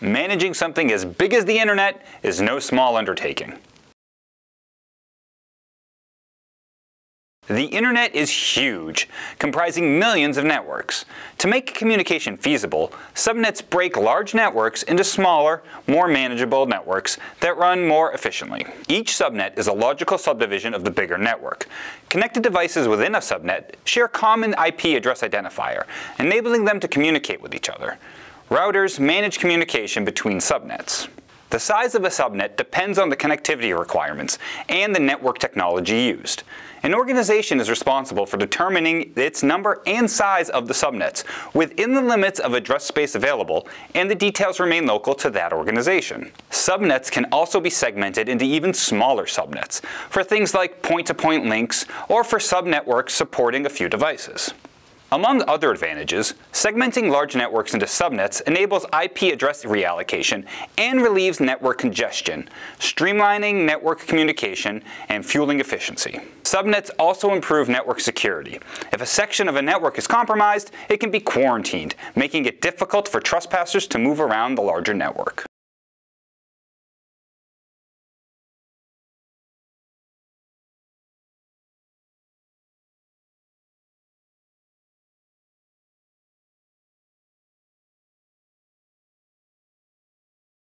Managing something as big as the internet is no small undertaking. The internet is huge, comprising millions of networks. To make communication feasible, subnets break large networks into smaller, more manageable networks that run more efficiently. Each subnet is a logical subdivision of the bigger network. Connected devices within a subnet share common IP address identifier, enabling them to communicate with each other. Routers manage communication between subnets. The size of a subnet depends on the connectivity requirements and the network technology used. An organization is responsible for determining its number and size of the subnets within the limits of address space available, and the details remain local to that organization. Subnets can also be segmented into even smaller subnets for things like point-to-point -point links or for subnetworks supporting a few devices. Among other advantages, segmenting large networks into subnets enables IP address reallocation and relieves network congestion, streamlining network communication and fueling efficiency. Subnets also improve network security. If a section of a network is compromised, it can be quarantined, making it difficult for trespassers to move around the larger network.